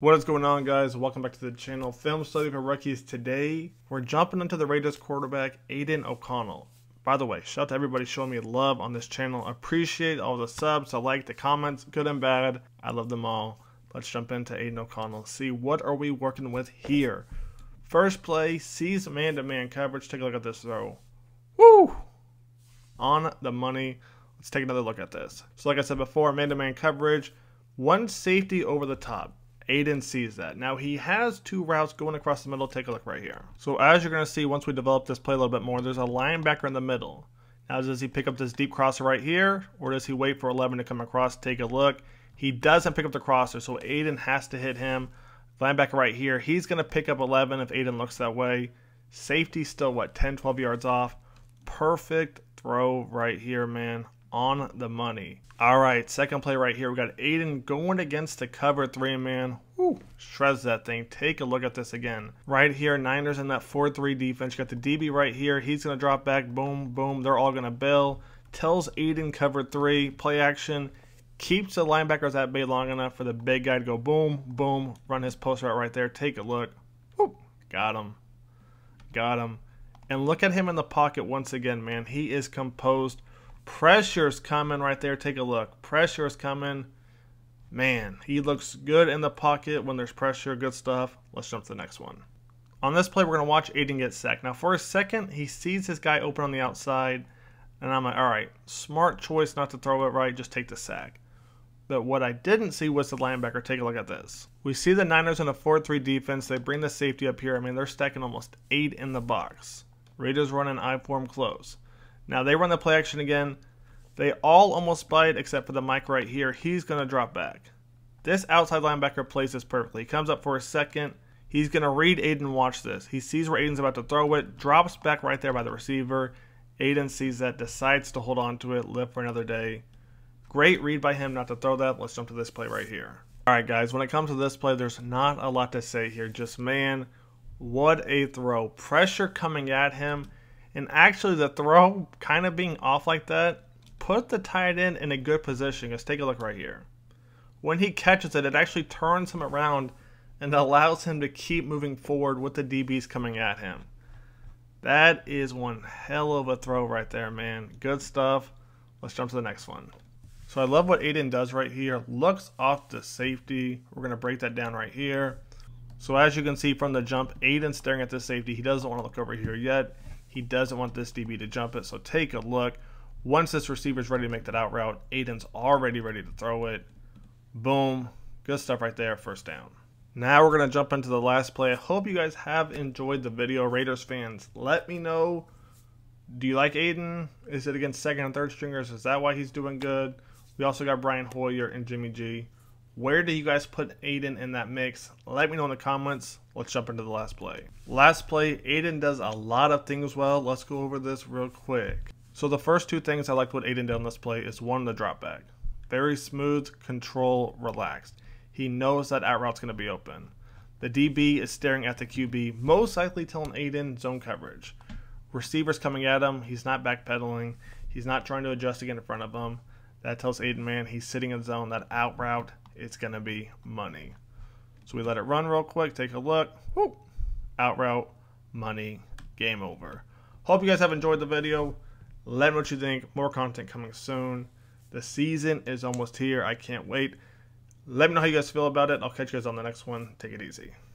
What is going on, guys? Welcome back to the channel. Film study for rookies. Today, we're jumping into the Raiders quarterback, Aidan O'Connell. By the way, shout out to everybody showing me love on this channel. Appreciate all the subs, the like, the comments, good and bad. I love them all. Let's jump into Aidan O'Connell. See what are we working with here. First play, sees man-to-man coverage. Take a look at this throw. Woo! On the money. Let's take another look at this. So like I said before, man-to-man coverage. One safety over the top Aidan sees that. Now he has two routes going across the middle. Take a look right here. So as you're going to see once we develop this play a little bit more, there's a linebacker in the middle. Now does he pick up this deep crosser right here or does he wait for 11 to come across? Take a look. He doesn't pick up the crosser, so Aidan has to hit him. Linebacker right here, he's going to pick up 11 if Aidan looks that way. Safety still, what, 10, 12 yards off. Perfect throw right here, man on the money. All right, second play right here. We got Aidan going against the cover three man. Woo, shreds that thing. Take a look at this again. Right here, Niners in that 4-3 defense. You got the DB right here. He's going to drop back. Boom, boom. They're all going to bail. Tells Aidan cover three. Play action. Keeps the linebackers at bay long enough for the big guy to go boom, boom. Run his post route right there. Take a look. Woo, got him. Got him. And look at him in the pocket once again, man. He is composed Pressure's coming right there. Take a look. Pressure is coming. Man, he looks good in the pocket when there's pressure. Good stuff. Let's jump to the next one. On this play, we're going to watch Aidan get sacked. Now, for a second, he sees his guy open on the outside. And I'm like, all right, smart choice not to throw it right. Just take the sack. But what I didn't see was the linebacker. Take a look at this. We see the Niners in a 4-3 defense. They bring the safety up here. I mean, they're stacking almost eight in the box. Raiders run an I-form close. Now they run the play action again. They all almost bite except for the Mike right here. He's going to drop back. This outside linebacker plays this perfectly. He comes up for a second. He's going to read Aidan watch this. He sees where Aidan's about to throw it, drops back right there by the receiver. Aidan sees that, decides to hold on to it, live for another day. Great read by him not to throw that. Let's jump to this play right here. All right, guys, when it comes to this play, there's not a lot to say here. Just, man, what a throw. Pressure coming at him and actually, the throw kind of being off like that put the tight end in a good position. Let's take a look right here. When he catches it, it actually turns him around and allows him to keep moving forward with the DBs coming at him. That is one hell of a throw right there, man. Good stuff. Let's jump to the next one. So I love what Aidan does right here. Looks off the safety. We're going to break that down right here. So as you can see from the jump, Aidan's staring at the safety. He doesn't want to look over here yet. He doesn't want this DB to jump it, so take a look. Once this receiver is ready to make that out route, Aidan's already ready to throw it. Boom. Good stuff right there, first down. Now we're going to jump into the last play. I hope you guys have enjoyed the video. Raiders fans, let me know. Do you like Aidan? Is it against second and third stringers? Is that why he's doing good? We also got Brian Hoyer and Jimmy G. Where do you guys put Aidan in that mix? Let me know in the comments. Let's jump into the last play. Last play, Aidan does a lot of things well. Let's go over this real quick. So the first two things I liked what Aidan did on this play is one, the drop back. Very smooth, control, relaxed. He knows that out route's going to be open. The DB is staring at the QB, most likely telling Aidan zone coverage. Receivers coming at him, he's not backpedaling. He's not trying to adjust to get in front of him. That tells Aidan, man, he's sitting in zone. That out route it's going to be money. So we let it run real quick, take a look. Whoop. Out route, money, game over. Hope you guys have enjoyed the video. Let me know what you think. More content coming soon. The season is almost here. I can't wait. Let me know how you guys feel about it. I'll catch you guys on the next one. Take it easy.